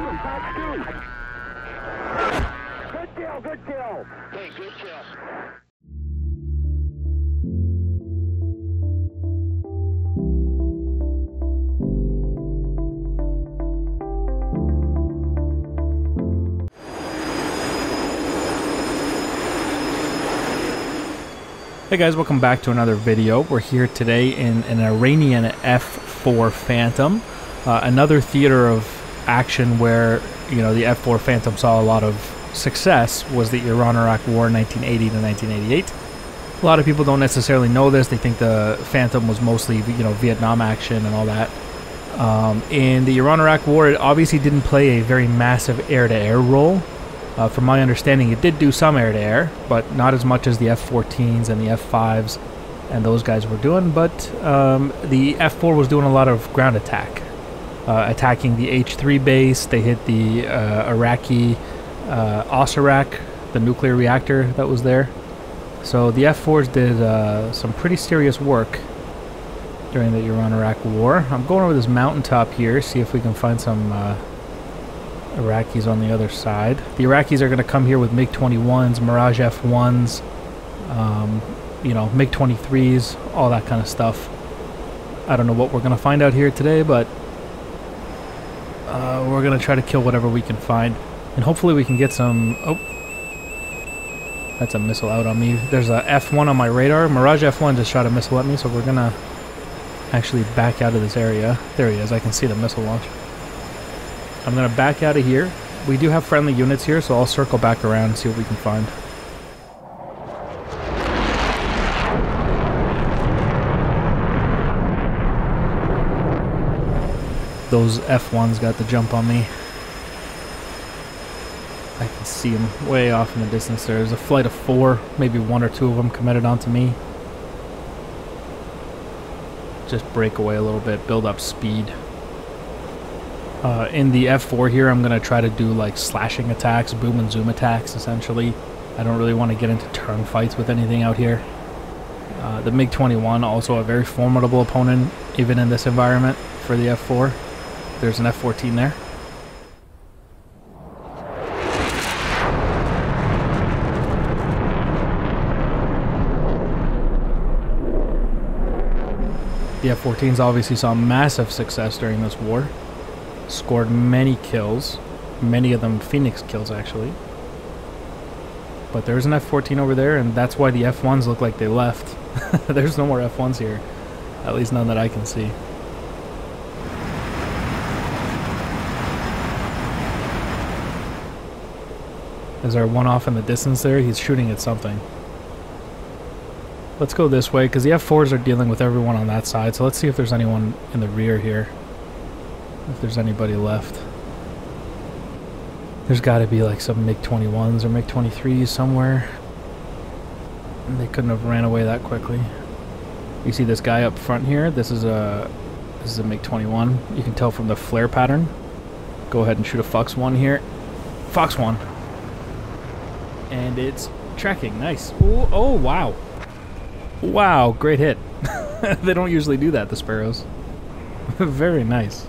him, Fox 2. Good kill, good kill. Hey, good kill. Hey guys, welcome back to another video. We're here today in an Iranian F-4 Phantom, uh, another theater of action where you know the F-4 Phantom saw a lot of success was the Iran-Iraq War 1980 to 1988. A lot of people don't necessarily know this. They think the Phantom was mostly you know Vietnam action and all that. Um, in the Iran-Iraq War, it obviously didn't play a very massive air-to-air role. Uh, from my understanding, it did do some air to air, but not as much as the F 14s and the F 5s and those guys were doing. But um, the F 4 was doing a lot of ground attack, uh, attacking the H 3 base. They hit the uh, Iraqi uh, Osirak, the nuclear reactor that was there. So the F 4s did uh, some pretty serious work during the Iran Iraq War. I'm going over this mountaintop here, see if we can find some uh, Iraqis on the other side. The Iraqis are going to come here with MiG-21s, Mirage F1s, um, you know, MiG-23s, all that kind of stuff. I don't know what we're going to find out here today, but uh, we're going to try to kill whatever we can find. And hopefully we can get some... Oh. That's a missile out on me. There's a F1 on my radar. Mirage F1 just shot a missile at me, so we're going to actually back out of this area. There he is. I can see the missile launch. I'm going to back out of here. We do have friendly units here, so I'll circle back around and see what we can find. Those F1s got the jump on me. I can see them way off in the distance. There's a flight of four, maybe one or two of them committed onto me. Just break away a little bit, build up speed. Uh, in the F4 here, I'm going to try to do like slashing attacks, boom and zoom attacks, essentially. I don't really want to get into turn fights with anything out here. Uh, the MiG-21, also a very formidable opponent, even in this environment, for the F4. There's an F-14 there. The F-14s obviously saw massive success during this war scored many kills, many of them Phoenix kills actually. But there's an F-14 over there, and that's why the F-1s look like they left. there's no more F-1s here, at least none that I can see. Is there one off in the distance there? He's shooting at something. Let's go this way, because the F-4s are dealing with everyone on that side, so let's see if there's anyone in the rear here if there's anybody left. There's got to be like some MiG-21s or MiG-23s somewhere. They couldn't have ran away that quickly. You see this guy up front here? This is a this is a MiG-21. You can tell from the flare pattern. Go ahead and shoot a Fox 1 here. Fox 1. And it's tracking. Nice. Ooh, oh, wow. Wow, great hit. they don't usually do that, the Sparrows. Very nice.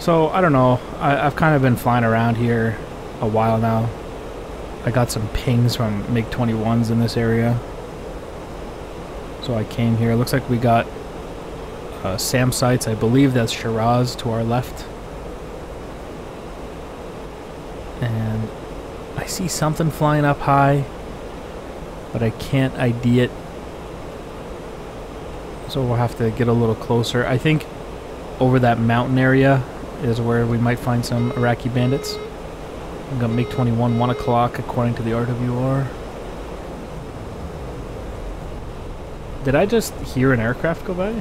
So, I don't know. I, have kind of been flying around here a while now. I got some pings from MiG-21s in this area. So I came here. Looks like we got uh, SAM sites. I believe that's Shiraz to our left. And I see something flying up high, but I can't ID it. So we'll have to get a little closer. I think over that mountain area is where we might find some Iraqi bandits. I'm gonna MiG 21 1 o'clock according to the RWR. Did I just hear an aircraft go by?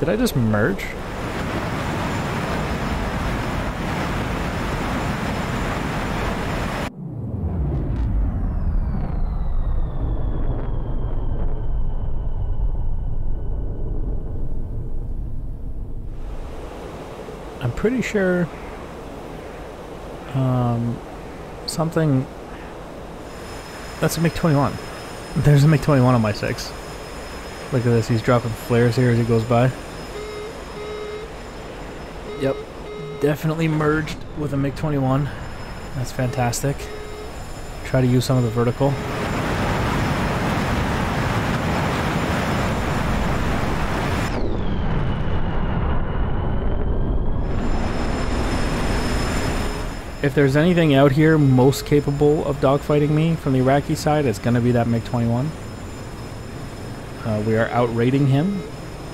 Did I just merge? I'm pretty sure um, something. That's a MiG 21. There's a MiG 21 on my 6. Look at this, he's dropping flares here as he goes by. Yep, definitely merged with a MiG 21. That's fantastic. Try to use some of the vertical. If there's anything out here most capable of dogfighting me from the Iraqi side, it's going to be that MiG-21. Uh, we are outrating him.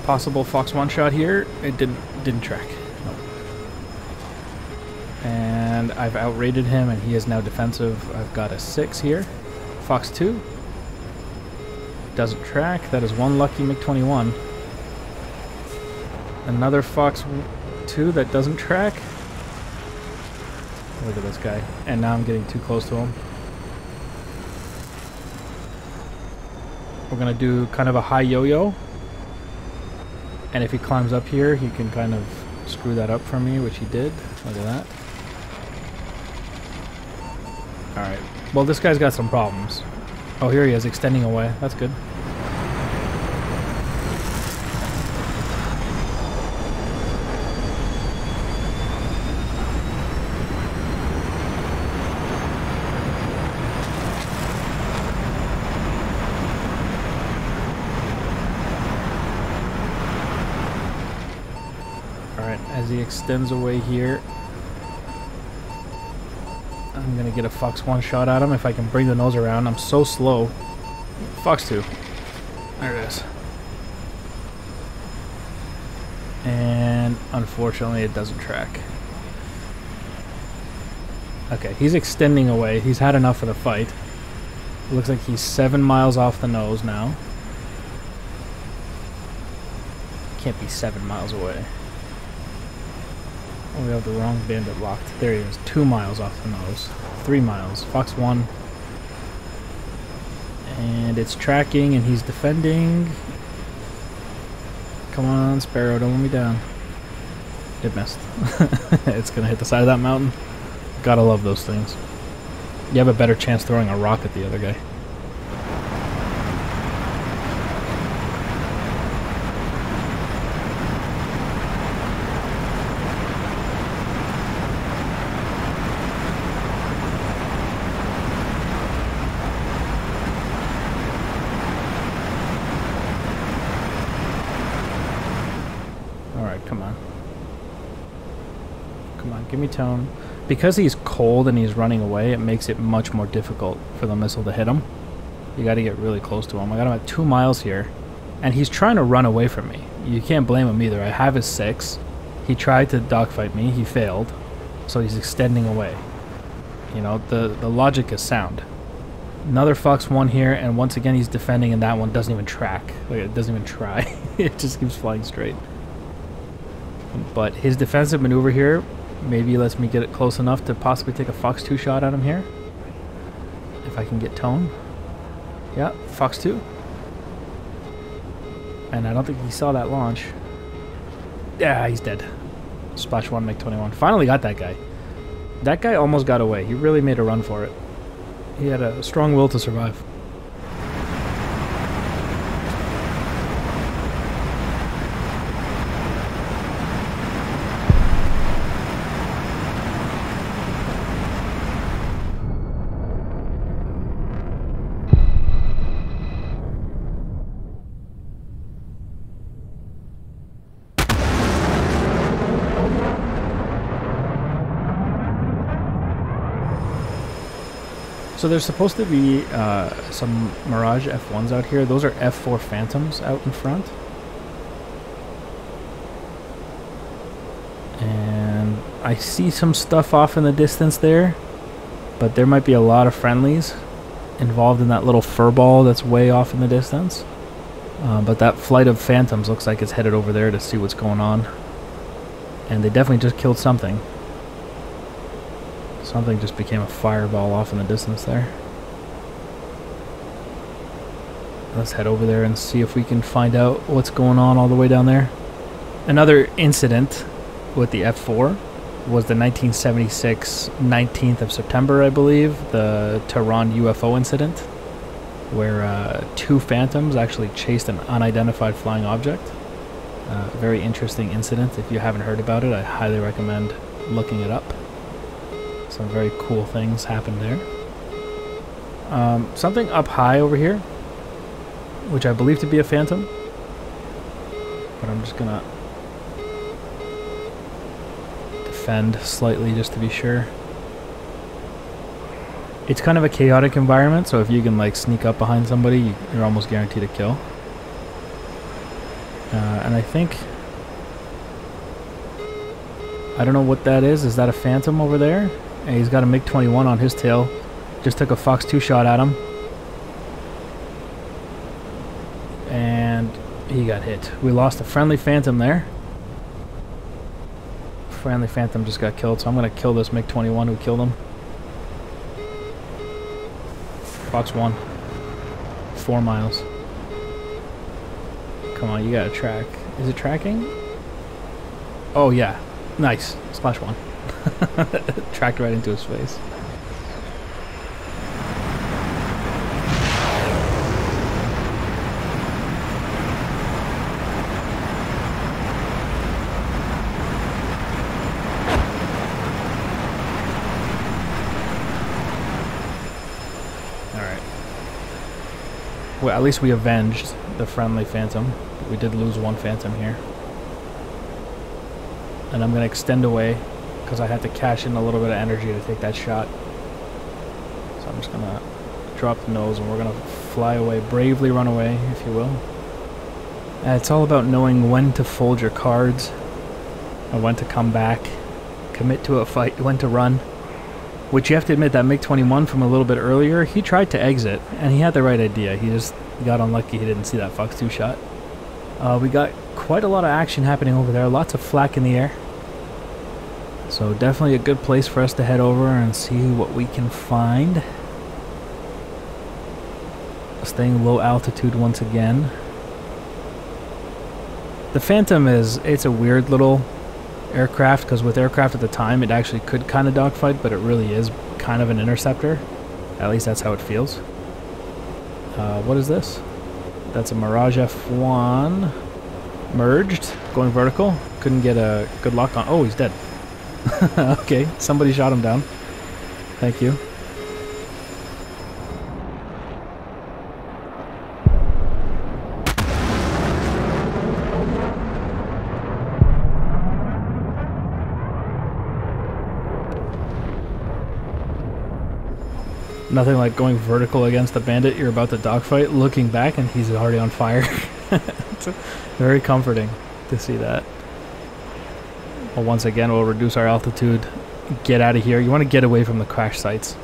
Possible Fox 1 shot here. It didn't, didn't track. Nope. And I've outrated him and he is now defensive. I've got a 6 here. Fox 2. Doesn't track. That is one lucky MiG-21. Another Fox 2 that doesn't track. Look at this guy. And now I'm getting too close to him. We're going to do kind of a high yo-yo. And if he climbs up here, he can kind of screw that up for me, which he did. Look at that. Alright. Well, this guy's got some problems. Oh, here he is, extending away. That's good. as he extends away here. I'm gonna get a Fox 1 shot at him if I can bring the nose around. I'm so slow. Fox 2. There it is. And unfortunately it doesn't track. Okay, he's extending away. He's had enough of the fight. It looks like he's seven miles off the nose now. Can't be seven miles away. Oh, we have the wrong bandit locked. There he is. Two miles off the nose. Three miles. Fox 1. And it's tracking and he's defending. Come on, Sparrow, don't let me down. It missed. it's to hit the side of that mountain. Gotta love those things. You have a better chance throwing a rock at the other guy. Give me tone. Because he's cold and he's running away, it makes it much more difficult for the missile to hit him. You gotta get really close to him. I got him at two miles here. And he's trying to run away from me. You can't blame him either. I have his six. He tried to dogfight me. He failed. So he's extending away. You know, the, the logic is sound. Another Fox 1 here, and once again he's defending, and that one doesn't even track. Like, it doesn't even try. it just keeps flying straight. But his defensive maneuver here maybe lets me get it close enough to possibly take a Fox 2 shot at him here. If I can get tone. Yeah, Fox 2. And I don't think he saw that launch. Yeah, he's dead. Splash 1, MiG 21. Finally got that guy. That guy almost got away. He really made a run for it. He had a strong will to survive. So there's supposed to be uh, some Mirage F1s out here. Those are F4 Phantoms out in front. And I see some stuff off in the distance there. But there might be a lot of friendlies involved in that little fur ball that's way off in the distance. Uh, but that flight of Phantoms looks like it's headed over there to see what's going on. And they definitely just killed something. Something just became a fireball off in the distance there. Let's head over there and see if we can find out what's going on all the way down there. Another incident with the F4 was the 1976 19th of September, I believe, the Tehran UFO incident, where uh, two phantoms actually chased an unidentified flying object. Uh, very interesting incident. If you haven't heard about it, I highly recommend looking it up. Some very cool things happen there. Um, something up high over here, which I believe to be a phantom. But I'm just gonna defend slightly just to be sure. It's kind of a chaotic environment, so if you can like sneak up behind somebody, you're almost guaranteed a kill. Uh, and I think... I don't know what that is. Is that a Phantom over there? And he's got a MiG-21 on his tail. Just took a Fox 2 shot at him. And he got hit. We lost a friendly Phantom there. Friendly Phantom just got killed, so I'm going to kill this MiG-21 who killed him. Fox 1. Four miles. Come on, you got to track. Is it tracking? Oh, yeah. Nice. Splash 1. Tracked right into his face. Well, at least we avenged the friendly Phantom. We did lose one Phantom here. And I'm going to extend away because I had to cash in a little bit of energy to take that shot. So I'm just going to drop the nose and we're going to fly away, bravely run away, if you will. Uh, it's all about knowing when to fold your cards and when to come back, commit to a fight, when to run. Which you have to admit, that MiG-21 from a little bit earlier, he tried to exit, and he had the right idea. He just got unlucky he didn't see that Fox 2 shot. Uh, we got quite a lot of action happening over there, lots of flak in the air. So definitely a good place for us to head over and see what we can find. Staying low altitude once again. The Phantom is, it's a weird little aircraft because with aircraft at the time it actually could kind of dogfight but it really is kind of an interceptor. At least that's how it feels. Uh, what is this? That's a Mirage F1 merged. Going vertical. Couldn't get a good lock on oh he's dead okay somebody shot him down thank you Nothing like going vertical against a bandit you're about to dogfight, looking back and he's already on fire. it's very comforting to see that. Once again, we'll reduce our altitude, get out of here. You want to get away from the crash sites.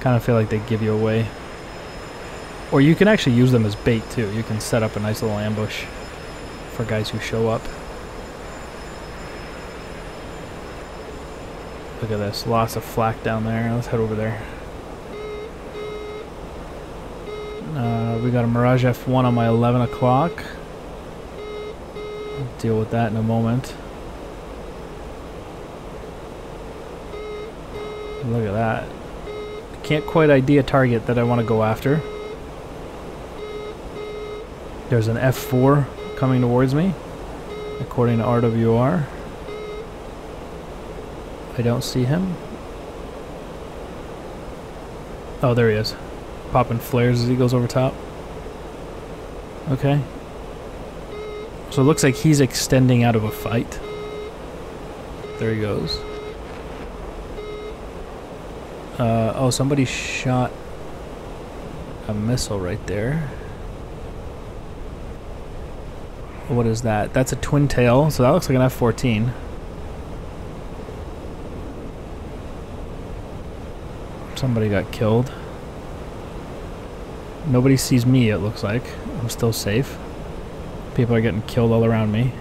Kind of feel like they give you away. Or you can actually use them as bait too. You can set up a nice little ambush for guys who show up. Look at this, lots of flak down there. Let's head over there. Uh, we got a Mirage F1 on my 11 o'clock. Deal with that in a moment. Look at that. Can't quite ID a target that I want to go after. There's an F4 coming towards me, according to RWR. I don't see him. Oh, there he is popping flares as he goes over top. Okay. So it looks like he's extending out of a fight. There he goes. Uh, oh, somebody shot a missile right there. What is that? That's a twin tail, so that looks like an F-14. Somebody got killed. Nobody sees me, it looks like. I'm still safe. People are getting killed all around me.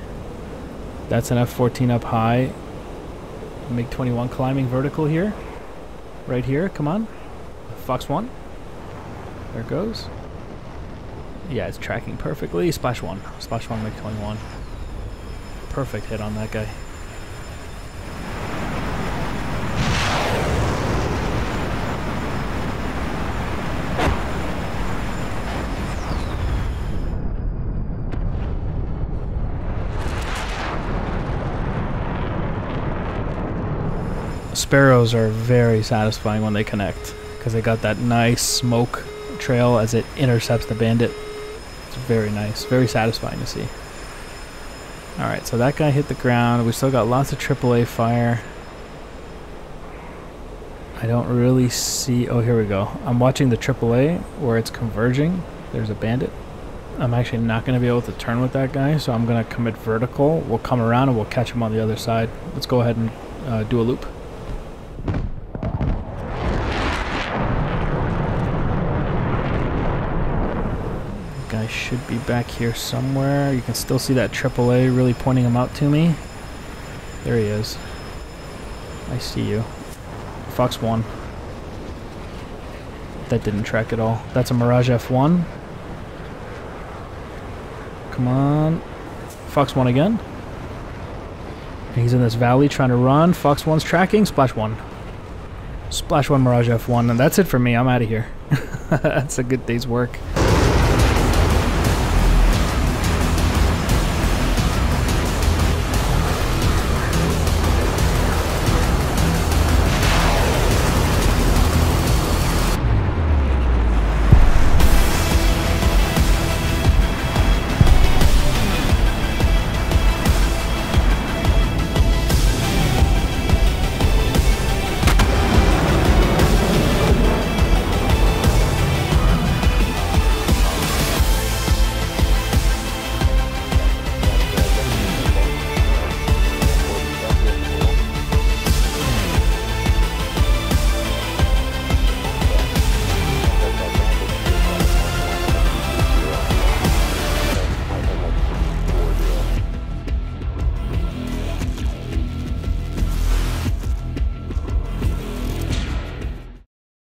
That's an F-14 up high. MiG-21 climbing vertical here. Right here, come on. Fox 1. There it goes. Yeah, it's tracking perfectly. Splash 1. Splash 1 MiG 21. Perfect hit on that guy. Sparrows are very satisfying when they connect because they got that nice smoke trail as it intercepts the bandit. It's very nice, very satisfying to see. Alright, so that guy hit the ground. We still got lots of AAA fire. I don't really see... Oh, here we go. I'm watching the AAA where it's converging. There's a bandit. I'm actually not going to be able to turn with that guy, so I'm going to commit vertical. We'll come around and we'll catch him on the other side. Let's go ahead and uh, do a loop. Guy should be back here somewhere. You can still see that AAA really pointing him out to me. There he is. I see you. Fox 1. That didn't track at all. That's a Mirage F1. Come on. Fox 1 again. He's in this valley trying to run. Fox 1's tracking. Splash 1. Splash 1 Mirage F1. And that's it for me. I'm out of here. that's a good day's work.